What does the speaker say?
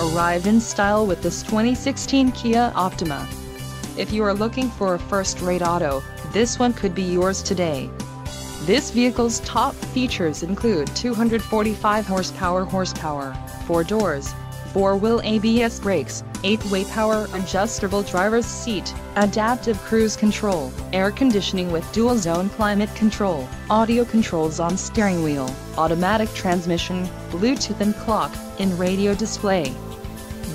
arrived in style with this 2016 Kia Optima. If you are looking for a first-rate auto, this one could be yours today. This vehicle's top features include 245 horsepower horsepower, 4 doors, 4-wheel ABS brakes, 8-way power adjustable driver's seat, adaptive cruise control, air conditioning with dual zone climate control, audio controls on steering wheel, automatic transmission, Bluetooth and clock, in radio display.